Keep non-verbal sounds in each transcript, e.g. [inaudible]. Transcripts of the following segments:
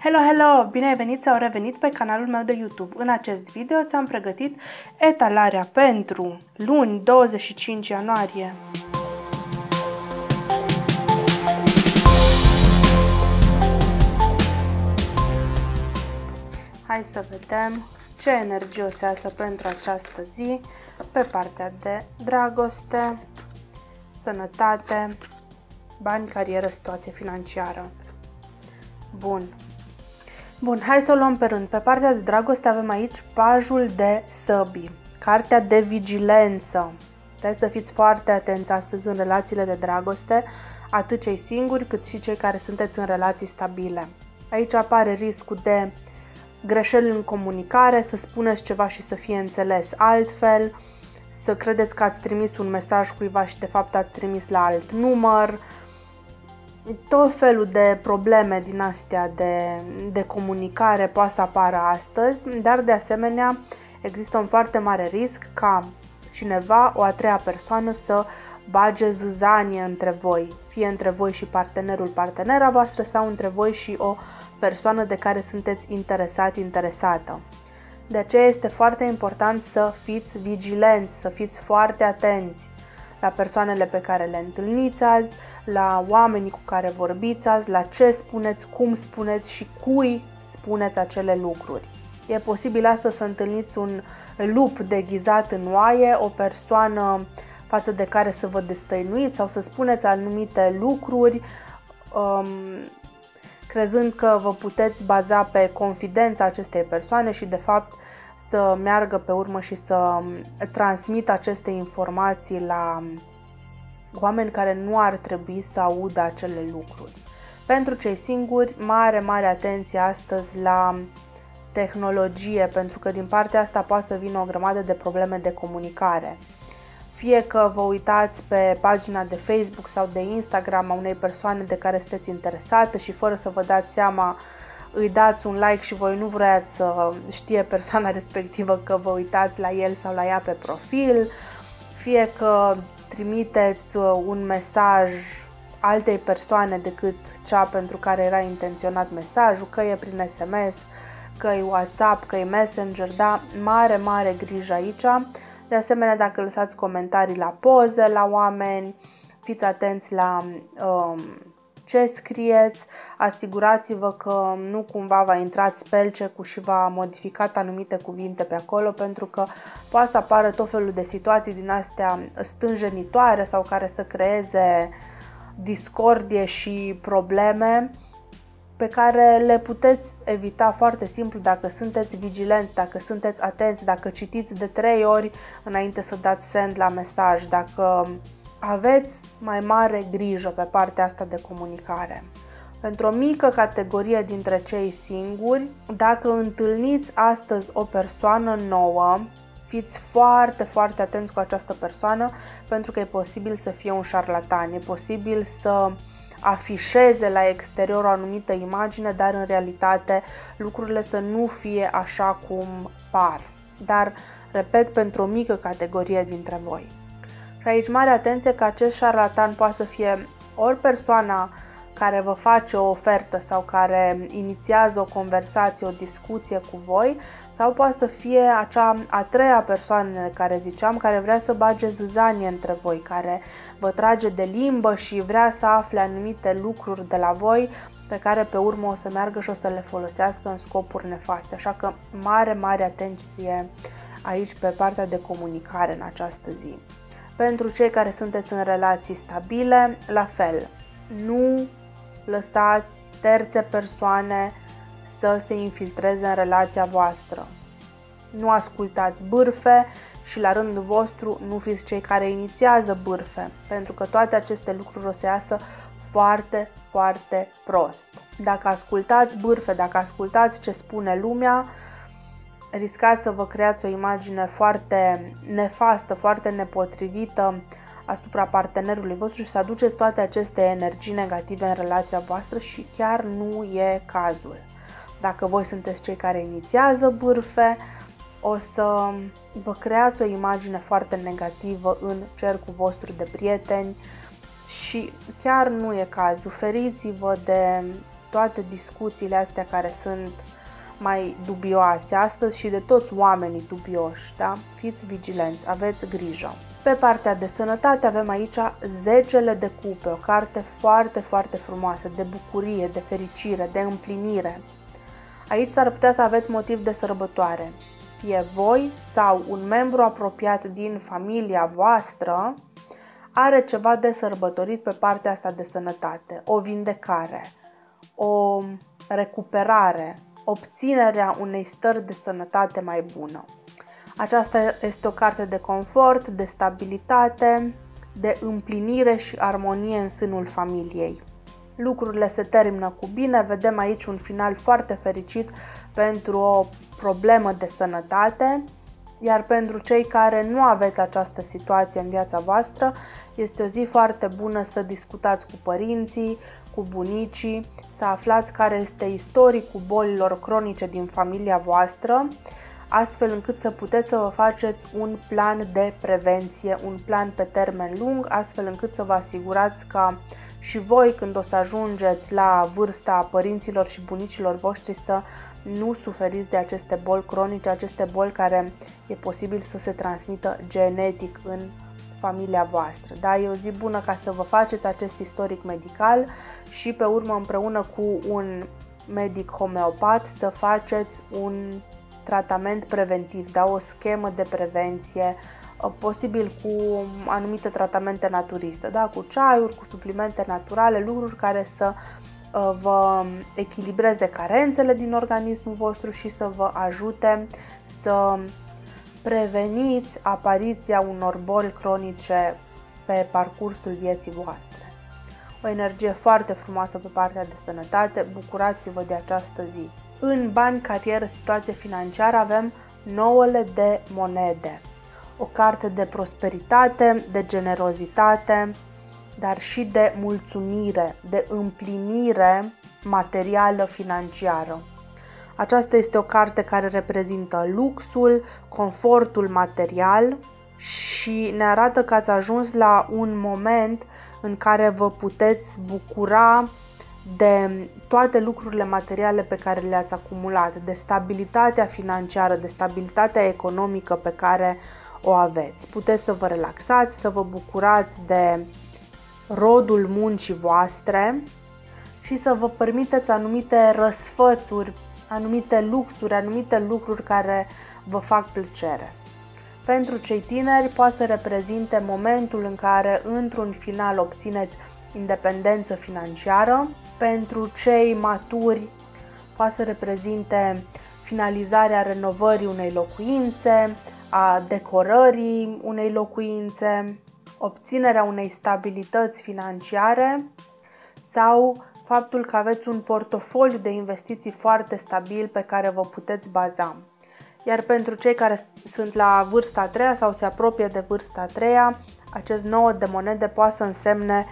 Hello, hello! Bine ai venit sau revenit pe canalul meu de YouTube. În acest video ți-am pregătit etalarea pentru luni 25 ianuarie. Hai să vedem ce energie o seasă pentru această zi pe partea de dragoste, sănătate, bani, carieră, situație financiară. Bun. Bun, hai să o luăm pe rând. Pe partea de dragoste avem aici pajul de săbii, cartea de vigilență. Trebuie să fiți foarte atenți astăzi în relațiile de dragoste, atât cei singuri cât și cei care sunteți în relații stabile. Aici apare riscul de greșeli în comunicare, să spuneți ceva și să fie înțeles altfel, să credeți că ați trimis un mesaj cuiva și de fapt ați trimis la alt număr, tot felul de probleme din astea de, de comunicare poate să apară astăzi, dar de asemenea există un foarte mare risc ca cineva, o a treia persoană, să bage zâzanie între voi, fie între voi și partenerul, partenera voastră sau între voi și o persoană de care sunteți interesat, interesată. De aceea este foarte important să fiți vigilenți, să fiți foarte atenți la persoanele pe care le întâlniți azi, la oamenii cu care vorbiți azi, la ce spuneți, cum spuneți și cui spuneți acele lucruri. E posibil astăzi să întâlniți un lup deghizat în oaie, o persoană față de care să vă destăinuiți sau să spuneți anumite lucruri, um, crezând că vă puteți baza pe confidența acestei persoane și de fapt să meargă pe urmă și să transmită aceste informații la oameni care nu ar trebui să audă acele lucruri. Pentru cei singuri, mare, mare atenție astăzi la tehnologie, pentru că din partea asta poate să vină o grămadă de probleme de comunicare. Fie că vă uitați pe pagina de Facebook sau de Instagram a unei persoane de care sunteți interesată și fără să vă dați seama îi dați un like și voi nu vreați să știe persoana [laughs] respectivă că vă uitați la el sau la ea pe profil, fie că trimiteți uh, un mesaj altei persoane decât cea pentru care era intenționat mesajul, că e prin SMS, că e WhatsApp, că e Messenger, da, mare, mare grijă aici. De asemenea, dacă lăsați comentarii la poze la oameni, fiți atenți la um, ce scrieți, asigurați-vă că nu cumva va intrați spelcecul și va modificat anumite cuvinte pe acolo pentru că poate să apară tot felul de situații din astea stânjenitoare sau care să creeze discordie și probleme pe care le puteți evita foarte simplu dacă sunteți vigilenți, dacă sunteți atenți, dacă citiți de trei ori înainte să dați send la mesaj, dacă aveți mai mare grijă pe partea asta de comunicare. Pentru o mică categorie dintre cei singuri, dacă întâlniți astăzi o persoană nouă, fiți foarte, foarte atenți cu această persoană pentru că e posibil să fie un șarlatan, e posibil să afișeze la exterior o anumită imagine, dar în realitate lucrurile să nu fie așa cum par. Dar, repet, pentru o mică categorie dintre voi. Și aici mare atenție că acest șarlatan poate să fie ori persoana care vă face o ofertă sau care inițiază o conversație, o discuție cu voi, sau poate să fie acea a treia persoană de care ziceam, care vrea să bage zâzanie între voi, care vă trage de limbă și vrea să afle anumite lucruri de la voi pe care pe urmă o să meargă și o să le folosească în scopuri nefaste. Așa că mare, mare atenție aici pe partea de comunicare în această zi. Pentru cei care sunteți în relații stabile, la fel, nu lăsați terțe persoane să se infiltreze în relația voastră. Nu ascultați bârfe și la rândul vostru nu fiți cei care inițiază bârfe, pentru că toate aceste lucruri o să iasă foarte, foarte prost. Dacă ascultați bârfe, dacă ascultați ce spune lumea, riscați să vă creați o imagine foarte nefastă, foarte nepotrivită asupra partenerului vostru și să aduceți toate aceste energii negative în relația voastră și chiar nu e cazul. Dacă voi sunteți cei care inițiază bârfe, o să vă creați o imagine foarte negativă în cercul vostru de prieteni și chiar nu e cazul. Feriți-vă de toate discuțiile astea care sunt mai dubioase astăzi și de toți oamenii dubioși, da? Fiți vigilenți, aveți grijă. Pe partea de sănătate avem aici zecele de cupe, o carte foarte, foarte frumoasă, de bucurie, de fericire, de împlinire. Aici s-ar putea să aveți motiv de sărbătoare. Fie voi sau un membru apropiat din familia voastră are ceva de sărbătorit pe partea asta de sănătate, o vindecare, o recuperare, obținerea unei stări de sănătate mai bună. Aceasta este o carte de confort, de stabilitate, de împlinire și armonie în sânul familiei. Lucrurile se termină cu bine, vedem aici un final foarte fericit pentru o problemă de sănătate, iar pentru cei care nu aveți această situație în viața voastră, este o zi foarte bună să discutați cu părinții, cu bunicii, să aflați care este istoricul bolilor cronice din familia voastră, astfel încât să puteți să vă faceți un plan de prevenție, un plan pe termen lung, astfel încât să vă asigurați că și voi când o să ajungeți la vârsta părinților și bunicilor voștri să nu suferiți de aceste boli cronice, aceste boli care e posibil să se transmită genetic în familia voastră. Da, e o zi bună ca să vă faceți acest istoric medical și pe urmă împreună cu un medic homeopat să faceți un tratament preventiv, da, o schemă de prevenție, uh, posibil cu anumite tratamente naturiste, da, cu ceaiuri, cu suplimente naturale, lucruri care să uh, vă echilibreze carențele din organismul vostru și să vă ajute să preveniți apariția unor boli cronice pe parcursul vieții voastre. O energie foarte frumoasă pe partea de sănătate, bucurați-vă de această zi. În bani, carieră, situație financiară avem nouăle de monede. O carte de prosperitate, de generozitate, dar și de mulțumire, de împlinire materială financiară. Aceasta este o carte care reprezintă luxul, confortul material și ne arată că ați ajuns la un moment în care vă puteți bucura de toate lucrurile materiale pe care le-ați acumulat, de stabilitatea financiară, de stabilitatea economică pe care o aveți. Puteți să vă relaxați, să vă bucurați de rodul muncii voastre și să vă permiteți anumite răsfățuri, anumite luxuri, anumite lucruri care vă fac plăcere. Pentru cei tineri poate să reprezinte momentul în care într-un final obțineți independență financiară, pentru cei maturi poate să reprezinte finalizarea renovării unei locuințe, a decorării unei locuințe, obținerea unei stabilități financiare sau faptul că aveți un portofoliu de investiții foarte stabil pe care vă puteți baza. Iar pentru cei care sunt la vârsta a treia sau se apropie de vârsta a treia, acest nou de monede poate să însemne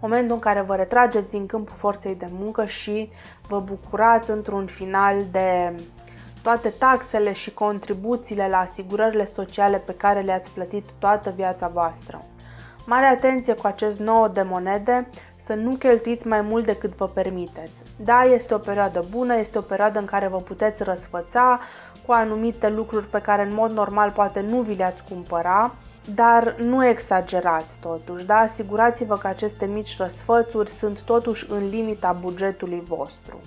momentul în care vă retrageți din câmpul forței de muncă și vă bucurați într-un final de toate taxele și contribuțiile la asigurările sociale pe care le-ați plătit toată viața voastră. Mare atenție cu acest nou de monede să nu cheltuiți mai mult decât vă permiteți. Da, este o perioadă bună, este o perioadă în care vă puteți răsfăța cu anumite lucruri pe care în mod normal poate nu vi le-ați cumpăra, dar nu exagerați totuși, da? Asigurați-vă că aceste mici răsfățuri sunt totuși în limita bugetului vostru.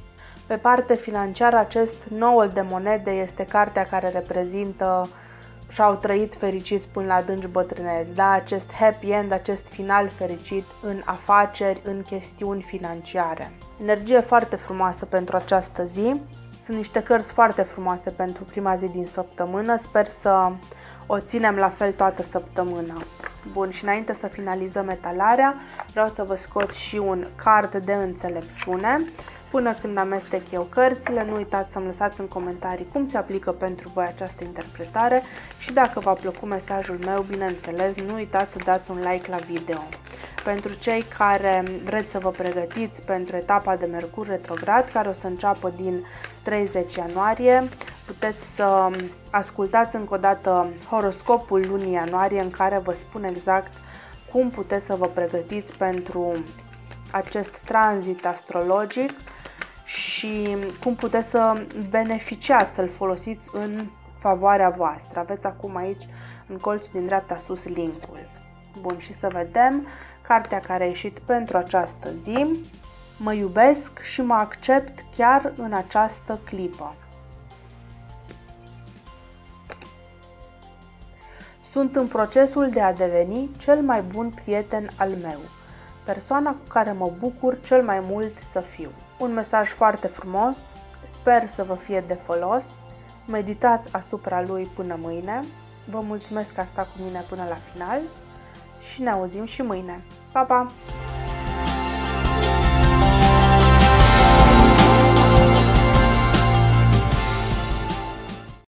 Pe parte financiară, acest noul de monede este cartea care reprezintă și-au trăit fericiți până la adânci bătrâneți, da? Acest happy end, acest final fericit în afaceri, în chestiuni financiare. Energie foarte frumoasă pentru această zi. Sunt niște cărți foarte frumoase pentru prima zi din săptămână. Sper să o ținem la fel toată săptămâna. Bun, și înainte să finalizăm etalarea, vreau să vă scot și un card de înțelepciune. Până când amestec eu cărțile, nu uitați să-mi lăsați în comentarii cum se aplică pentru voi această interpretare și dacă v-a plăcut mesajul meu, bineînțeles, nu uitați să dați un like la video. Pentru cei care vreți să vă pregătiți pentru etapa de Mercur retrograd, care o să înceapă din 30 ianuarie, puteți să ascultați încă o dată horoscopul lunii ianuarie în care vă spun exact cum puteți să vă pregătiți pentru acest tranzit astrologic și cum puteți să beneficiați, să-l folosiți în favoarea voastră. Aveți acum aici în colțul din dreapta sus linkul. Bun, și să vedem cartea care a ieșit pentru această zi. Mă iubesc și mă accept chiar în această clipă. Sunt în procesul de a deveni cel mai bun prieten al meu, persoana cu care mă bucur cel mai mult să fiu. Un mesaj foarte frumos, sper să vă fie de folos, meditați asupra lui până mâine, vă mulțumesc că a stat cu mine până la final și ne auzim și mâine. Pa, pa!